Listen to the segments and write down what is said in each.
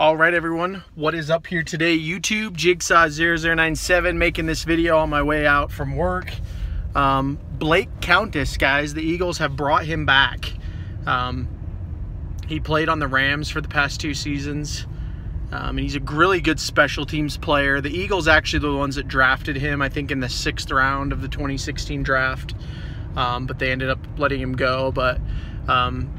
All right, everyone, what is up here today? YouTube, Jigsaw0097, making this video on my way out from work. Um, Blake Countess, guys, the Eagles have brought him back. Um, he played on the Rams for the past two seasons. Um, and he's a really good special teams player. The Eagles actually the ones that drafted him, I think, in the sixth round of the 2016 draft. Um, but they ended up letting him go. But um,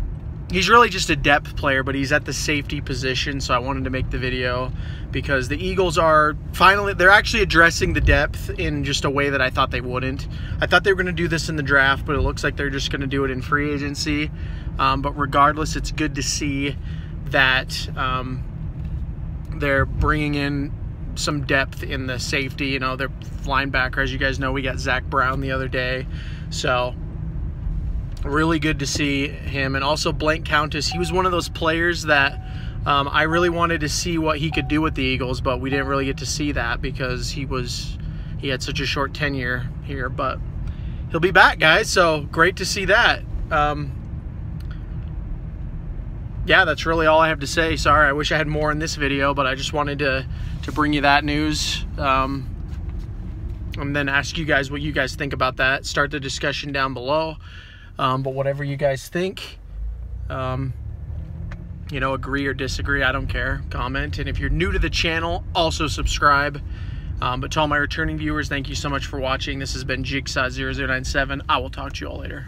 he's really just a depth player, but he's at the safety position. So I wanted to make the video because the Eagles are finally, they're actually addressing the depth in just a way that I thought they wouldn't. I thought they were going to do this in the draft, but it looks like they're just going to do it in free agency. Um, but regardless, it's good to see that um, they're bringing in some depth in the safety. You know, their linebacker, as you guys know, we got Zach Brown the other day. So, really good to see him. And also, Blake Countess, he was one of those players that um, I really wanted to see what he could do with the Eagles, but we didn't really get to see that because he was he had such a short tenure here. But he'll be back, guys. So great to see that. Um, yeah, that's really all I have to say. Sorry, I wish I had more in this video, but I just wanted to, to bring you that news. Um, and then ask you guys what you guys think about that. Start the discussion down below. Um, but whatever you guys think, um, you know, agree or disagree, I don't care. Comment. And if you're new to the channel, also subscribe. Um, but to all my returning viewers, thank you so much for watching. This has been Jigsaw0097. I will talk to you all later.